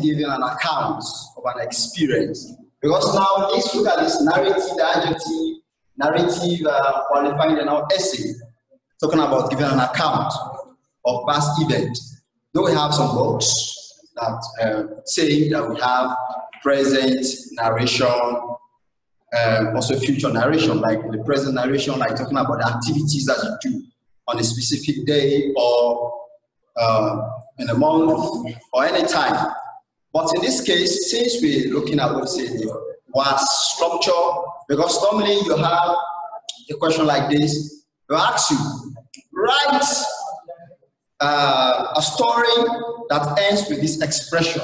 giving an account of an experience. Because now let's look at this narrative, the adjective, narrative uh, qualifying now essay, talking about giving an account of past event. Though we have some books that uh, say that we have present narration, uh, also future narration, like the present narration, like talking about the activities that you do on a specific day or uh, in a month or any time. But in this case, since we're looking at what say the was structure, because normally you have a question like this, you ask you, write uh, a story that ends with this expression.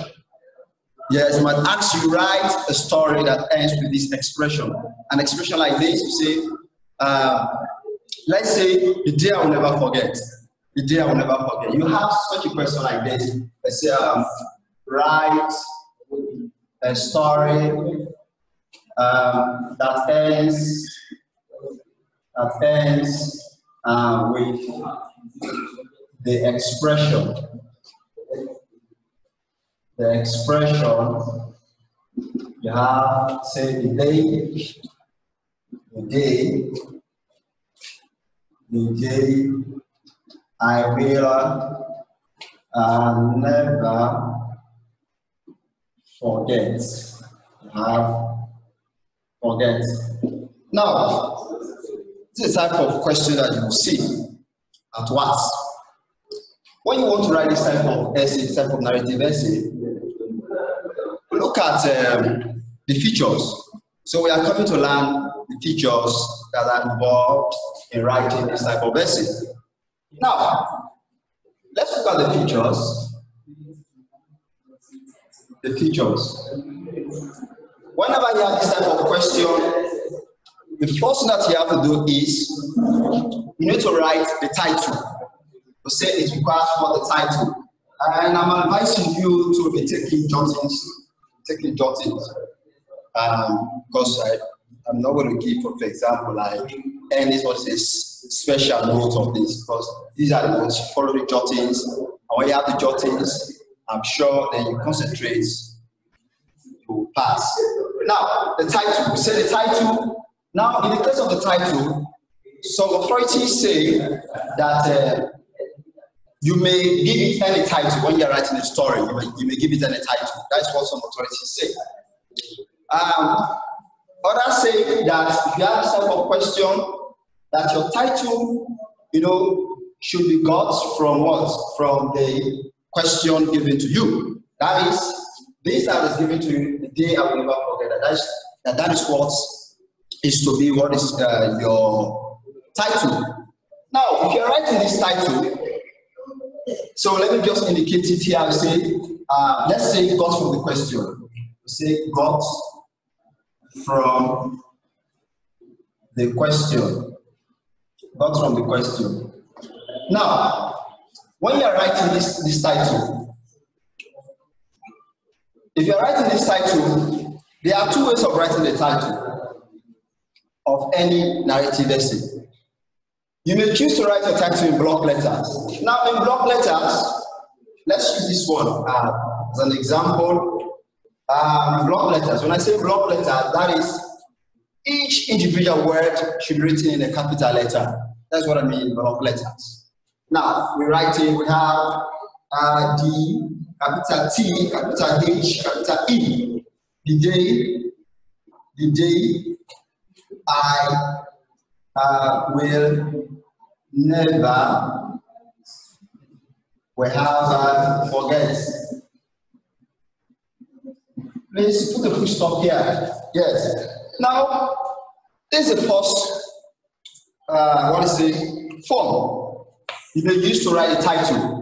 Yes, might ask you write a story that ends with this expression. An expression like this, you say, uh, let's say the day I will never forget. The day I will never forget. You have such a question like this. Let's say, um, write a story um, that ends that ends uh, with the expression. The expression you have say the day, the day, the day I will uh, never forget. You have forget. Now, this is type of question that you will see at once. When you want to write this type of essay, this type of narrative essay, look at um, the features. So we are coming to learn the features that are involved in writing this type of essay. Now, let's look at the features. The features. Whenever you have this type of question, the first thing that you have to do is you need to write the title. To say it requires for the title. And I'm advising you to be taking jottings, taking jottings. Um, because I, I'm not going to give, for example, like any sort of special note of this, because these are the notes, follow the jottings. And when you have the jottings, I'm sure then you concentrate to pass. Now, the title, we say the title. Now, in the case of the title, some authorities say that uh, you may give it any title when you're writing a story. You may, you may give it any title. That's what some authorities say. Um, others say that if you have this type of question, that your title, you know, should be got from what? From the question given to you. That is, this that is given to you the day I will never forget. That is, that, that is what is to be what is uh, your title. Now, if you're writing this title, so let me just indicate it here and say, uh, let's say got from the question. Say got from the question. Got from the question. Now, when you're writing this, this title, if you're writing this title, there are two ways of writing the title of any narrative essay. You may choose to write a title in block letters. Now, in block letters, let's use this one uh, as an example. Um, block letters. When I say block letter, that is each individual word should be written in a capital letter. That's what I mean, block letters. Now, we write writing, we have uh, D, capital T, capital H, capital E. The day, the day I uh, will never will have forget. Please put a full stop here. Yes. Now, this is the first, uh, what is it, form you may use to write a title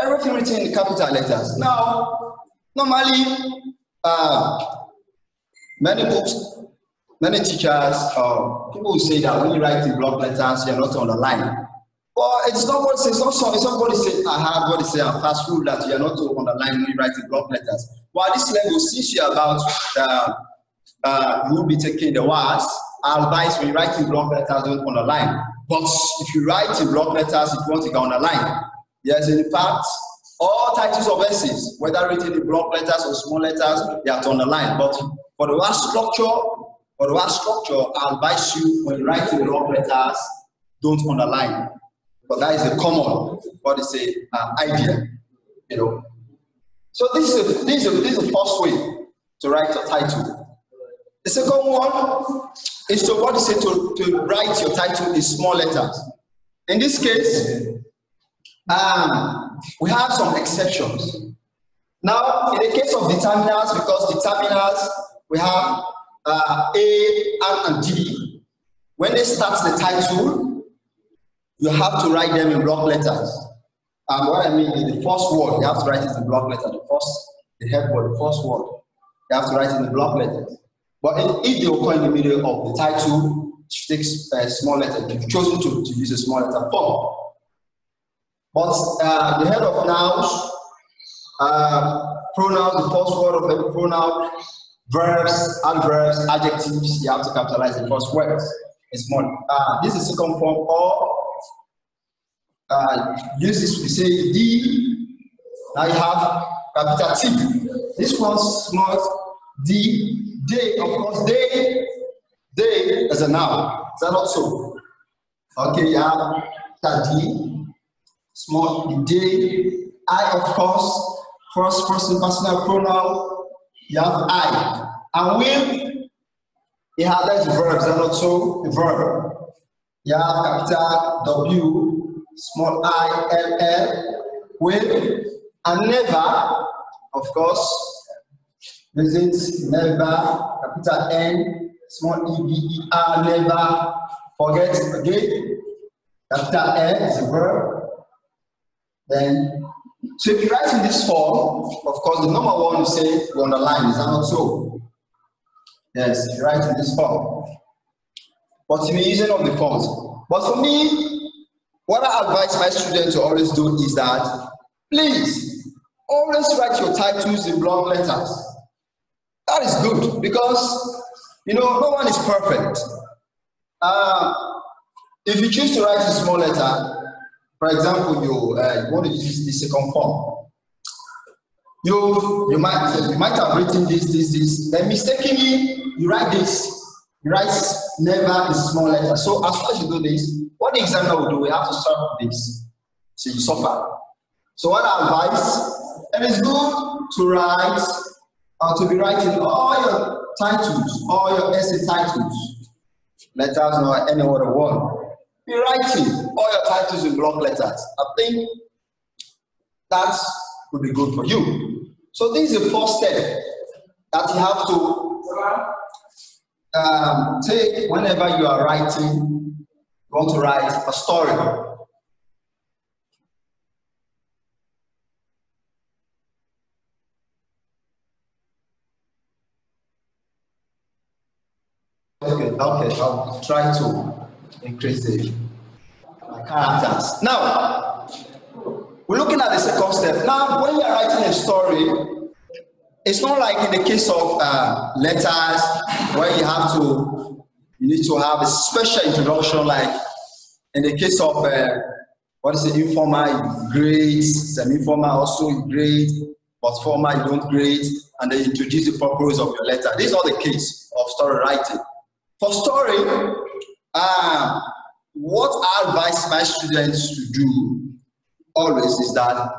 everything written in capital letters. Now, normally, uh, many books, many teachers, uh, people will say that when you write in block letters, you're not on the line. Well, it's not what it says. Not, it's not what it says. I have what it says. fast food that you're not on the line when you write in block letters. But at this level, since you're about, uh, uh, you will be taking the words, I advise when you write in block letters, don't on the line. But if you write in block letters, if you want to go on the line, Yes, in fact, All titles of essays, whether written in block letters or small letters, they are to underline. But for the word structure, for the word structure, I advise you when writing in block letters, don't underline. But that is a common, what is a uh, idea, you know. So this is a, this is a, this is the first way to write a title. The second one is to what is it to, to write your title in small letters. In this case, um, we have some exceptions. Now, in the case of determinants, because determinants, we have uh, A, M, and D. When they start the title, you have to write them in block letters. And what I mean is the first word, you have to write it in block letters. The first, the head word, the first word, you have to write it in block letters. But if, they occur in the middle of the title, take a small letter. You've chosen to, to use a small letter form. But uh, the head of nouns, uh, pronouns, the first word of every pronoun, verbs, adverbs, adjectives, you have to capitalize the first words. It's small. Uh, this is second form or uh, this we say D. Now you have capital T. This one's small D. They, of course, they, they is a noun. Is that not so? Okay, have D small I, of course, first person personal pronoun, you have I. And will, you have that verbs and also a verb. You have capital W, small i, L, L, will, and never, of course, visit never, capital N, small e, v, e, r, never, forget again, capital N is a verb, then, so if you write in this form, of course, the number one you say you underline, is that not so? Yes, you write in this form. But you be using of the forms. But for me, what I advise my students to always do is that, please, always write your titles in block letters. That is good because, you know, no one is perfect. Uh, if you choose to write a small letter, for example, you, uh, you want to use the second form. You, you, might, you might have written this, this, this. Then mistakenly, you write this. You write never in small letter. So as soon as you do this, what the examiner will do, we have to start this. So you suffer. So what I advise, it is good to write or to be writing all your titles, all your essay titles, letters or any other one be writing all your titles in block letters. I think that would be good for you. So this is the first step that you have to um, take whenever you are writing, you want to write a story. Okay, I'll try to increase the characters. Now, we're looking at the second step. Now, when you're writing a story, it's not like in the case of uh, letters where you have to, you need to have a special introduction, like in the case of uh, what is it, informal, you semi-formal also grade, but formal you don't grade, and then you introduce the purpose of your letter. This is not the case of story writing. For story, um, what I advise my students to do always is that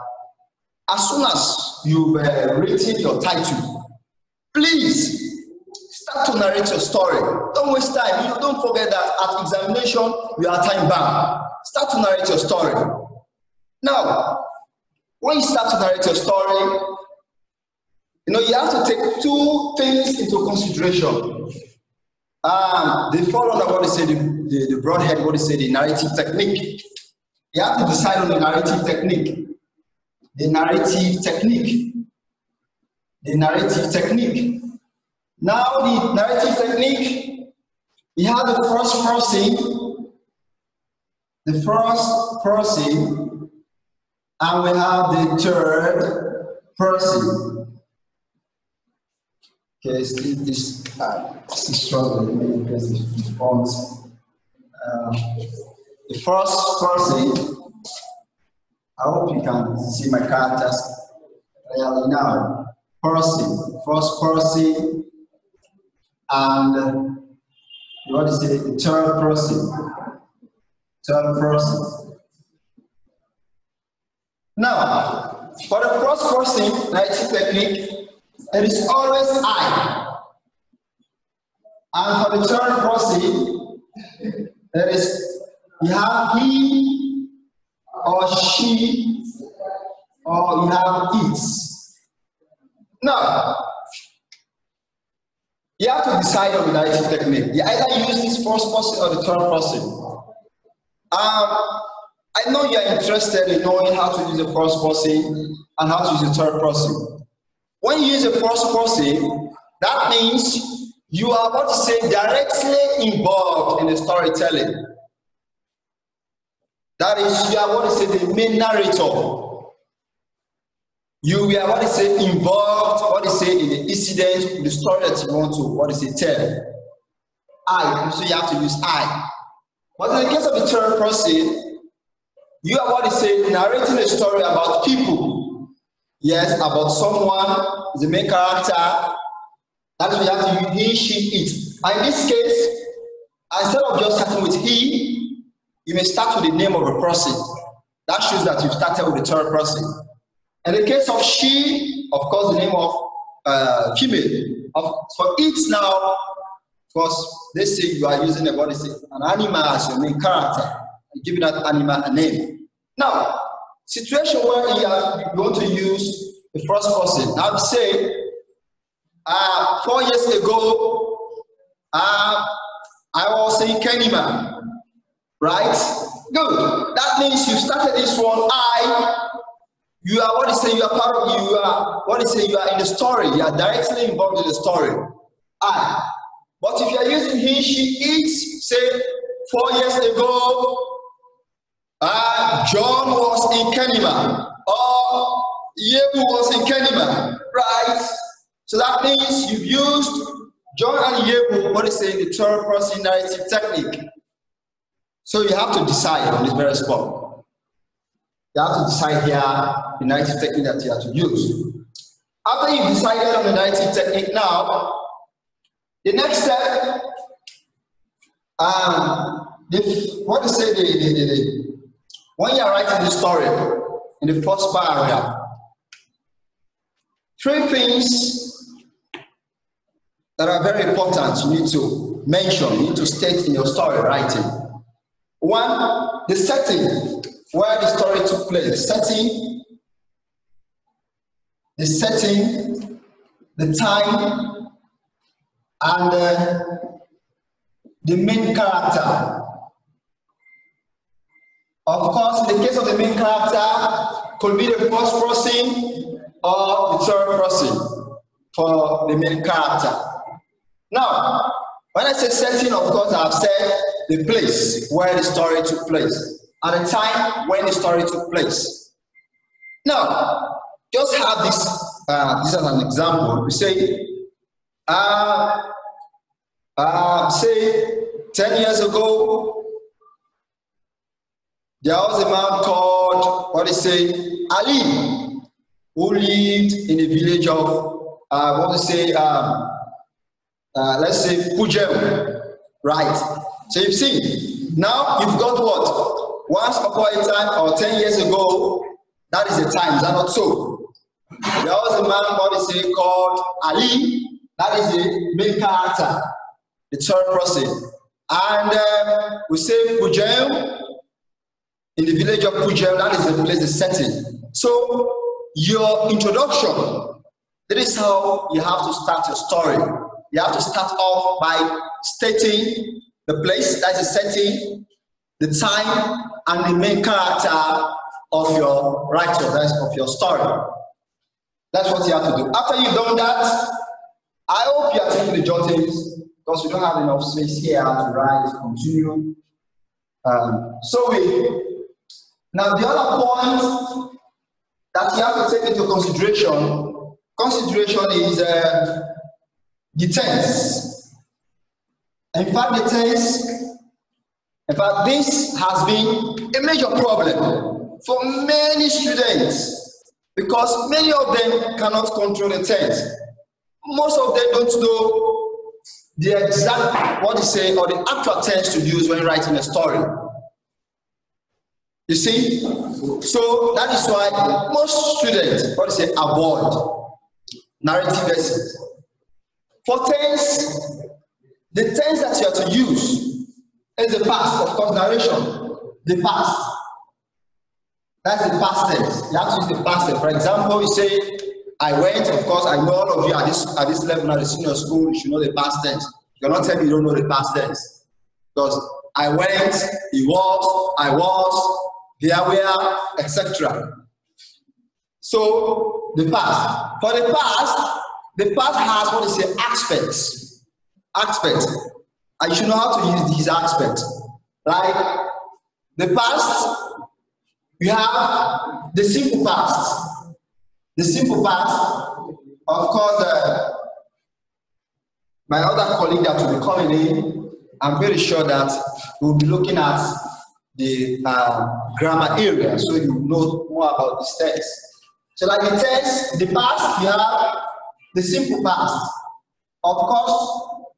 as soon as you've uh, written your title, please start to narrate your story. Don't waste time. You don't forget that at examination you are time bound. Start to narrate your story. Now, when you start to narrate your story, you know you have to take two things into consideration. Um, they fall what they say the, the, the broad head, what they say the narrative technique. You have to decide on the narrative technique. The narrative technique. The narrative technique. Now the narrative technique, you have the first person, the first person, and we have the third person. Okay, still this uh, still struggling because the fonts. Uh, the first person I hope you can see my characters clearly now. Person, first person, and what is it? Third person. Third person. Now, for the first person writing technique, it is always I. And for the third person, there is you have he or she or you have it. Now, you have to decide on the narrative technique. You either use this first person or the third person. Um, I know you're interested in knowing how to use the first person and how to use the third person. When you use the first person, that means you are about to say directly involved in the storytelling. That is, you are about to say the main narrator. You are what is say involved, what is say in the incident, the story that you want to, what is it tell. I, so you have to use I. But in the case of the third person, you are what is say narrating a story about people. Yes, about someone, the main character. That's you have to use he, she, it. And in this case, instead of just starting with he, you may start with the name of a person. That shows that you've started with the third person. In the case of she, of course, the name of uh, female. Of, for it now, of course, they say you are using a body an animal as your main character, giving that animal a name. Now, situation where you are going to use the first person. Now, say, uh, four years ago, uh, I was in Kenema, right? Good. That means you started this one. I you are what is saying you are part of you are what is saying you are in the story. You are directly involved in the story. I. But if you are using he, she, it, say four years ago, uh, John was in Kenema or Yehu was in Kenema, right? So that means you've used John and Yehu, what is saying the third person narrative technique. So you have to decide on this very spot. You have to decide here the narrative technique that you have to use. After you've decided on the narrative technique now, the next step, um, the, what to say, the, the, the, when you are writing the story in the first paragraph, three things that are very important you need to mention, you need to state in your story writing. One, the setting where the story took place, setting, the setting, the time, and uh, the main character. Of course, in the case of the main character, could be the first person or the third person for the main character. Now, when I say setting, of course, I've said the place where the story took place at the time when the story took place. Now, just have this, uh, this as an example. We say, uh, uh, say 10 years ago, there was a man called, what what is say, Ali, who lived in the village of, uh, what we say, um, uh, let's say Pujem, right? So you've seen, now you've got what? Once upon a time or 10 years ago, that is the time, is that not so? There was a man, what what is say, called Ali, that is the main character, the third person. And uh, we say Pujem, in the village of Pujem, that is the place, the setting. So your introduction, that is how you have to start your story. You have to start off by stating the place, that's the setting, the time, and the main character of your writer, that's of your story. That's what you have to do. After you've done that, I hope you are taking the jottings because we don't have enough space here to write, continue. Um, so we now the other point that you have to take into consideration, consideration is uh, the tense. In fact, the tense in fact, this has been a major problem for many students because many of them cannot control the tense. Most of them don't know the exact what you say or the actual tense to use when writing a story. You see? So that is why most students, what you say, avoid narrative essays. For tense, the tense that you have to use is the past, of course, narration. The past. That's the past tense. You have to use the past tense. For example, you say, I went, of course, I know all of you at this at this level at the senior school, you should know the past tense. You're not telling me you don't know the past tense. Because I went, he was, I was, there were, etc. So the past. For the past, the past has what they say aspects. Aspects. You should know how to use these aspects. Like the past, you have the simple past. The simple past, of course, uh, my other colleague that will be coming in, I'm very sure that we'll be looking at the uh, grammar area so you know more about this text. So like the text, the past, you have the simple past. Of course,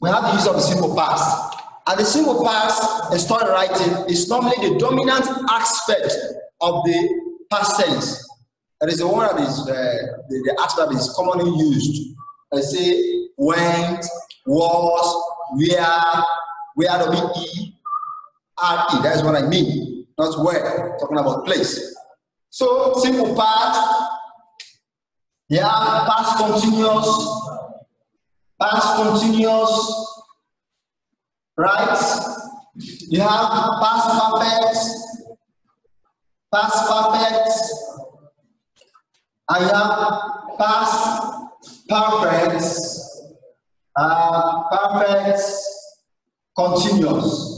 we have the use of the simple past. And the simple past in story writing is normally the dominant aspect of the past tense. That is the one that is uh, the, the aspect that is commonly used. I say went, was, where, where W-E, R-E. That's what I mean, not where. talking about place. So, simple past, yeah, past continuous, past continuous, right? You have past perfect, past perfect, I have past perfect, uh, perfect continuous.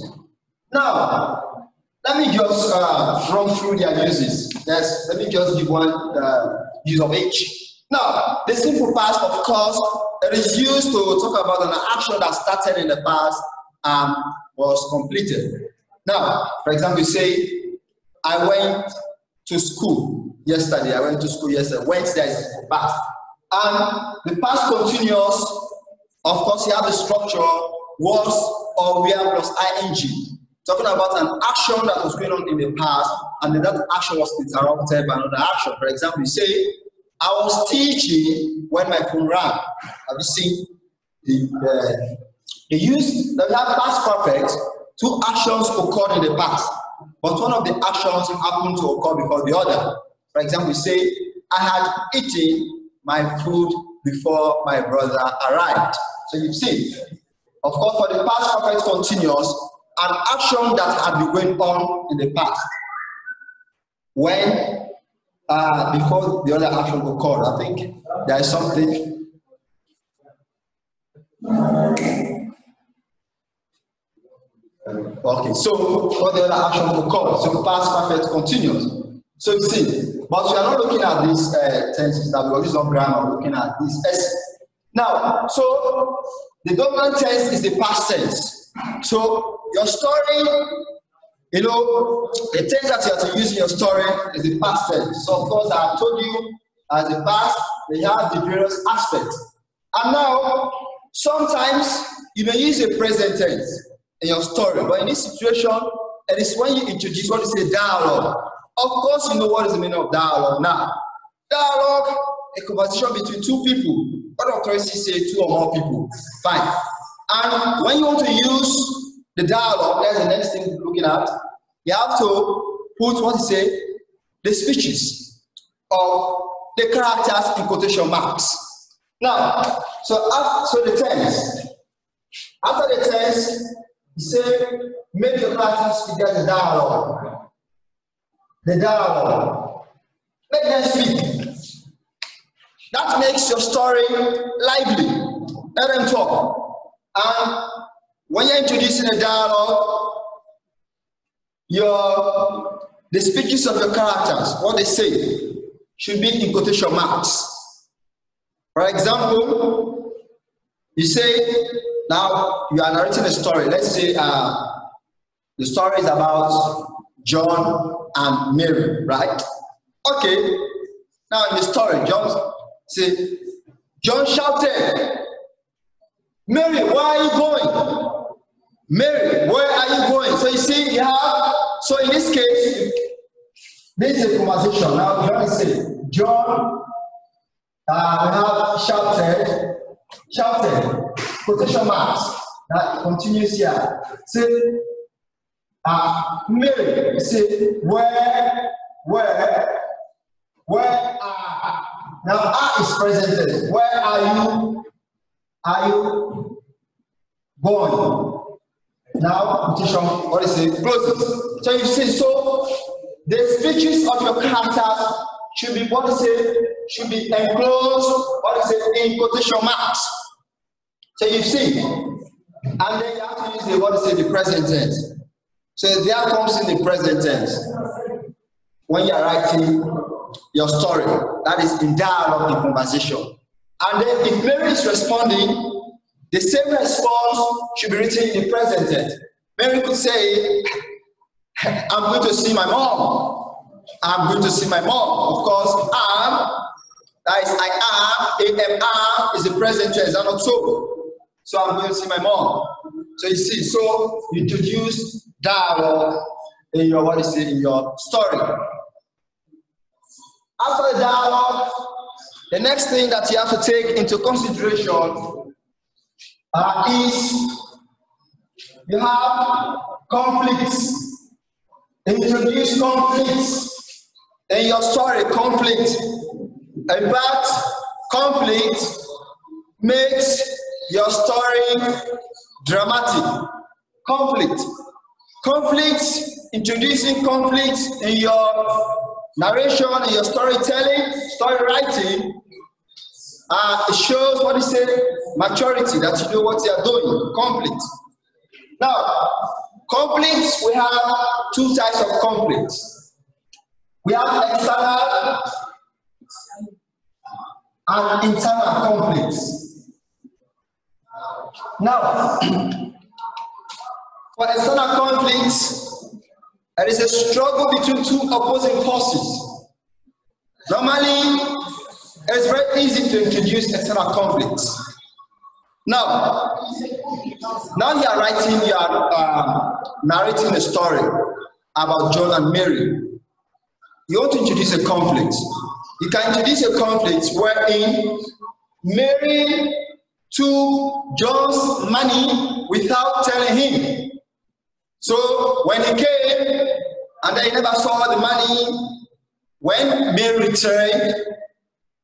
Now, let me just uh, run through their uses. Yes, let me just give one uh, use of each. Now, the simple past, of course, it is used to talk about an action that started in the past and was completed. Now, for example, you say, I went to school yesterday. I went to school yesterday. There is past. And the past continuous of course, you have the structure was or where plus ing. Talking about an action that was going on in the past, and then that action was interrupted by another action. For example, you say, I was teaching when my phone rang. Have you seen the, uh, the use that have past perfect? Two actions occurred in the past, but one of the actions happened to occur before the other. For example, you say, I had eaten my food before my brother arrived. So you've seen. Of course, for the past perfect continuous, an action that had been going on in the past. When, uh, before the other action occurred, I think there is something. Okay, so for the other action occurred, so past perfect continuous. So you see, but we are not looking at these uh, tenses that we use on grammar, we're looking at this S now, so the dominant tense is the past tense. So your story, you know, the tense that you have to use in your story is the past tense. So of course, I told you as the past, they have the various aspects. And now, sometimes you may use a present tense in your story, but in this situation, it is when you introduce what is a dialogue. Of course, you know what is the meaning of dialogue now. Dialogue, a conversation between two people what authority say two or more people? Fine. And when you want to use the dialogue, that's the next thing looking at. You have to put what you say, the speeches of the characters in quotation marks. Now, so after, so the tense. After the tense, you say, make your characters speak the dialogue. The dialogue. Make them speak. That makes your story lively. Let them talk. And when you're introducing a dialogue, your the speeches of your characters, what they say, should be in quotation marks. For example, you say now you are narrating a story. Let's say uh, the story is about John and Mary, right? Okay. Now in the story, John say, John shouted, Mary, where are you going? Mary, where are you going? So you see, you have, so in this case, this is a conversation. Now, John is saying, John, uh, we have shouted, shouted, quotation marks, that continues here. Say, uh, Mary, say, where, where, where are, now I is present Where are you, are you going? Now, quotation, what is it? Closes. So you see, so the speeches of your characters should be what is it? Should be enclosed, what is it, in quotation marks. So you see, and then you have to use the what is it, the present tense. So there comes in the present tense. When you are writing your story, that is in dialogue, in conversation. And then if Mary is responding, the same response should be written in the present tense. Mary could say, I'm going to see my mom. I'm going to see my mom. Of course, am, that is I am, am, is the present tense, I'm not so. So I'm going to see my mom. So you see, so you introduce dialogue in your what is it in your story. After the dialogue, the next thing that you have to take into consideration uh, is you have conflicts. Introduce conflicts in your story. Conflict. In fact, conflict makes your story dramatic. Conflict. Conflict, introducing conflict in your narration, in your storytelling, story writing, uh, it shows what is it? Maturity, that you know what you are doing. Conflict. Now, conflicts, we have two types of conflicts. We have external and internal conflicts. Now, for external conflicts, there is a struggle between two opposing forces. Normally, it's very easy to introduce external conflicts. Now, now you are writing, you are um, narrating a story about John and Mary. You want to introduce a conflict. You can introduce a conflict wherein Mary took John's money without telling him. So when he came and they never saw the money, when Mary returned,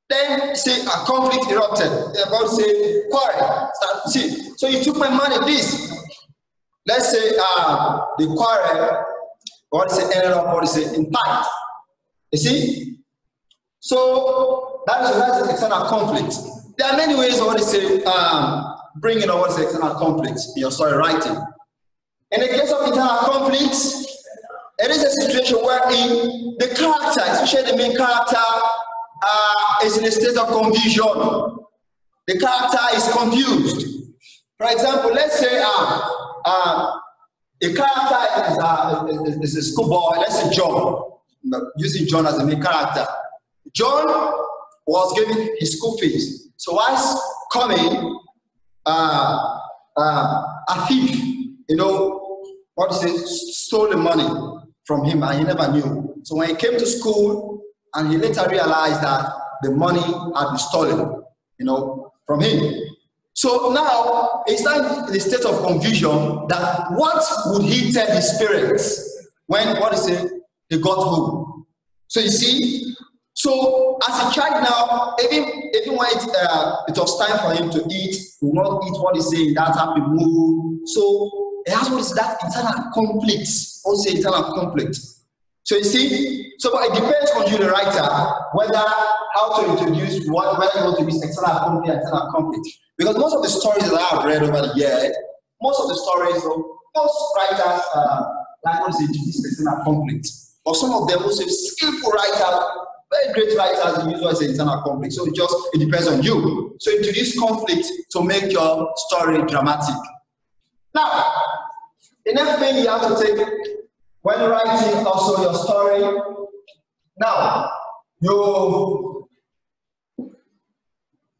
then say a conflict erupted. They're about say quarrel. Start, see, so you took my money, this. Let's say uh, the quarrel, what is it, ended what is it, in fight. You see? So that is that's external conflict. There are many ways of what is say um, bringing on what is external conflict in your story writing. In the case of internal conflicts, it is a situation where in the character, especially the main character, uh, is in a state of confusion. The character is confused. For example, let's say uh, uh, a character is a, is a schoolboy, let's say John, using John as the main character. John was giving his school fees. So whilst coming, uh, uh, a thief, you know, what is it, stole the money from him and he never knew. So when he came to school, and he later realized that the money had been stolen, you know, from him. So now he's not in a state of confusion that what would he tell his parents when what is it he got home. So you see, so as a child now, even even when it, uh, it was time for him to eat, he will not eat what he say in that happy mood. So it has what is that internal conflict, also internal conflict. So you see, so it depends on you, the writer, whether how to introduce what, whether you want to use external conflict, internal conflict. Because most of the stories that I have read over the years, most of the stories, most writers uh, like want to introduce external conflict. But some of them also skillful writers, very great writers, use as internal conflict. So it just it depends on you. So introduce conflict to make your story dramatic. Now, the next thing you have to take when writing also your story. Now, you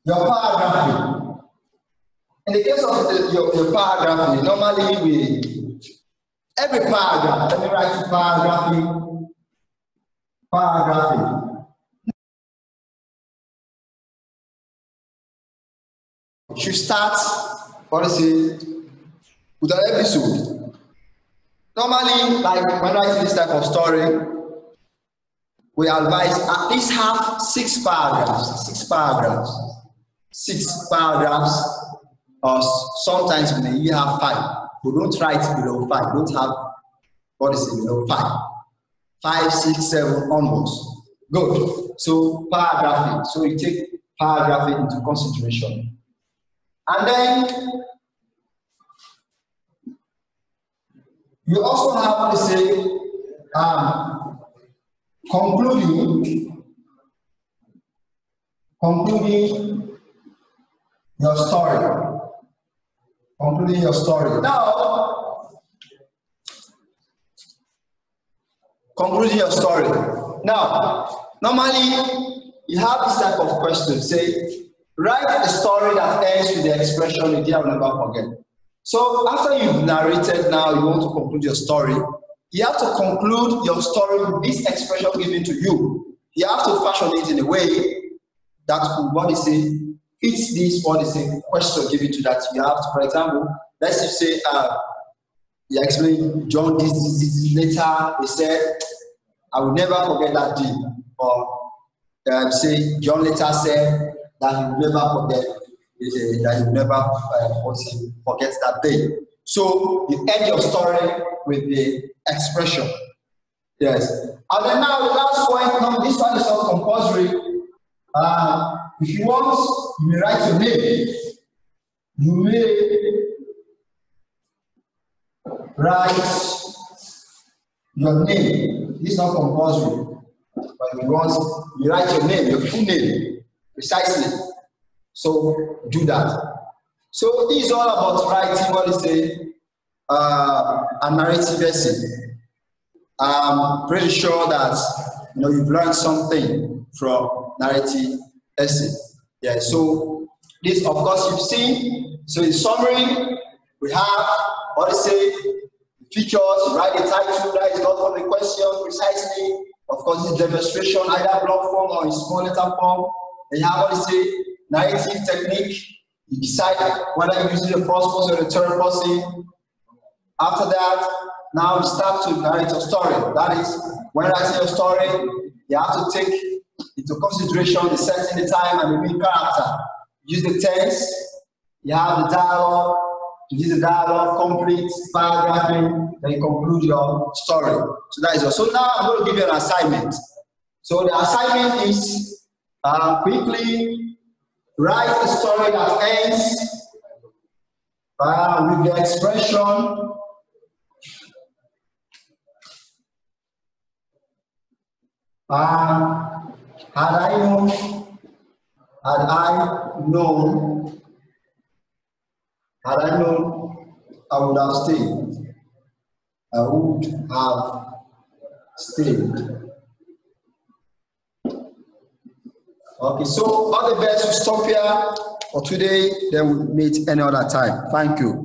your paragraph. In the case of the, your, your paragraph, normally we every paragraph, let me write paragraph, paragraph. Should start, what is it, with an episode. Normally, like when writing this type of story, we advise at least have six paragraphs, six paragraphs, six paragraphs, or sometimes we may have five. But don't write below five. Don't have what is it below five. Five, six, seven onwards. Good. So paragraphing. So you take paragraphing into consideration. And then you also have to say um, concluding concluding your story. Concluding your story. Now concluding your story. Now normally you have this type of question. Say write a story that ends with the expression you will never forget so after you've narrated now you want to conclude your story you have to conclude your story with this expression given to you. You have to fashion it in a way that what is it fits this what is a question given to that. You have to, for example, let's just say uh, you explain John this, this, this later he said, I will never forget that day. Or um, say John later said that he will never forget that you never uh, forget that day. So you end your story with the expression. Yes. And then now the last point, now this one is not compulsory. Uh, if you want, you may write your name. You may write your name. This is not compulsory. But if you want, you write your name, your full name, precisely. So do that. So this is all about writing what is a uh, a narrative essay. I'm pretty sure that you know you've learned something from narrative essay. Yeah. So this, of course, you've seen. So in summary, we have what is say features. Write the title that is not from the question precisely. Of course, this demonstration either block form or in small letter form. Then you have what is say narrative technique. You decide whether you use the first person or the third person. After that, now you start to narrate your story. That is, when writing your story, you have to take into consideration the setting, the time, and the main character. Use the tense, you have the dialogue, to use the dialogue, complete paragraphing, then you conclude your story. So that is all. So now I'm going to give you an assignment. So the assignment is uh, quickly write a story that ends uh, with the expression Uh, had I known, had I known, had I known, I would have stayed. I would have stayed. Okay, so all the best. We stop here for today. Then we'll meet any other time. Thank you.